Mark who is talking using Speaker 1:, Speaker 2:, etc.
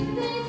Speaker 1: Everything